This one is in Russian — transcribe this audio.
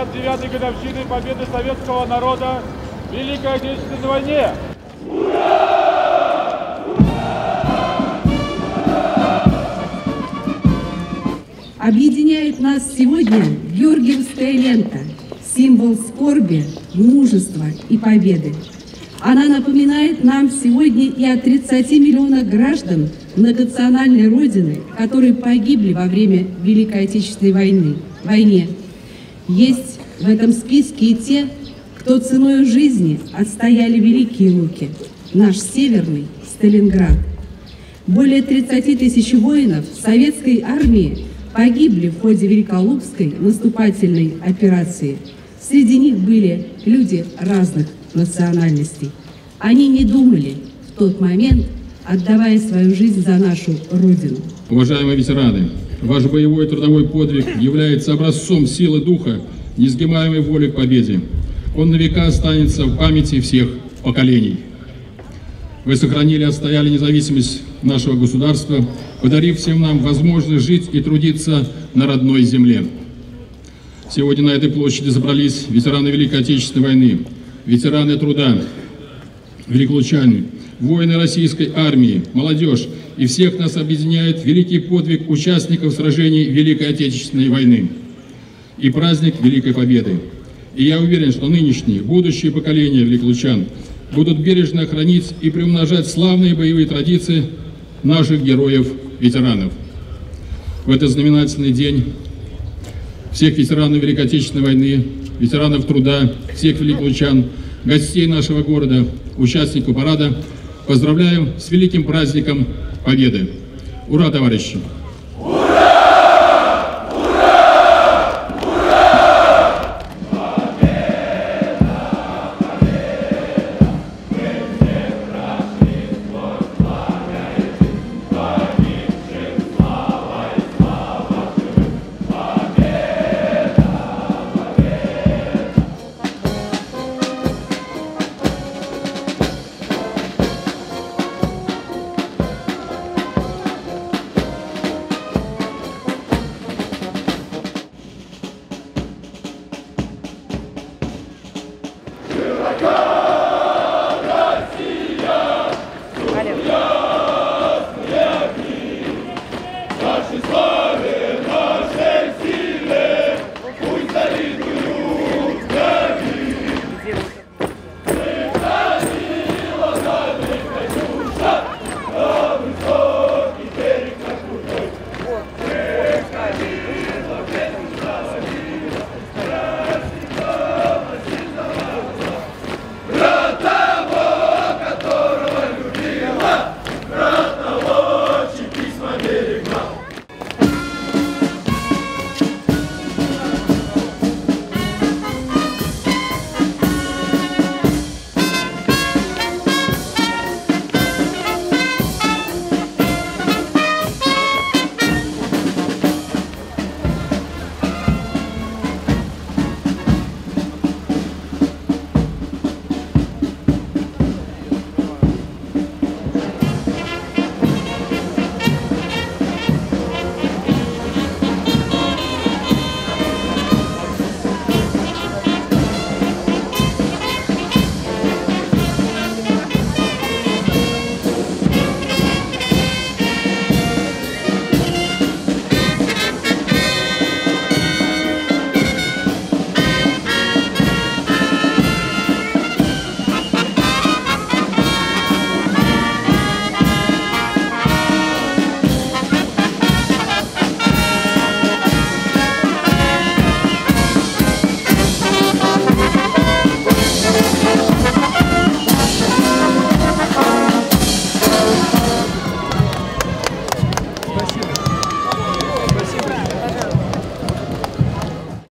числа 69-й годовщины победы советского народа в Великой Отечественной войне. Объединяет нас сегодня Георгиевская лента, символ скорби, мужества и победы. Она напоминает нам сегодня и о 30 миллионах граждан многонациональной Родины, которые погибли во время Великой Отечественной войны, войне. Есть в этом списке и те, кто ценой жизни отстояли Великие Луки, наш северный Сталинград. Более 30 тысяч воинов советской армии погибли в ходе Великолукской наступательной операции. Среди них были люди разных национальностей. Они не думали в тот момент, отдавая свою жизнь за нашу Родину. Уважаемые ветераны, ваш боевой трудовой подвиг является образцом силы духа, несгибаемой воли к победе. Он на века останется в памяти всех поколений. Вы сохранили и отстояли независимость нашего государства, подарив всем нам возможность жить и трудиться на родной земле. Сегодня на этой площади собрались ветераны Великой Отечественной войны, ветераны труда, великолучане, воины российской армии, молодежь, и всех нас объединяет великий подвиг участников сражений Великой Отечественной войны и праздник Великой Победы. И я уверен, что нынешние, будущие поколения великолучан будут бережно хранить и приумножать славные боевые традиции наших героев-ветеранов. В этот знаменательный день всех ветеранов Великой Отечественной войны, ветеранов труда, всех великолучан, гостей нашего города, участников парада поздравляю с великим праздником Победы. Ура, товарищи!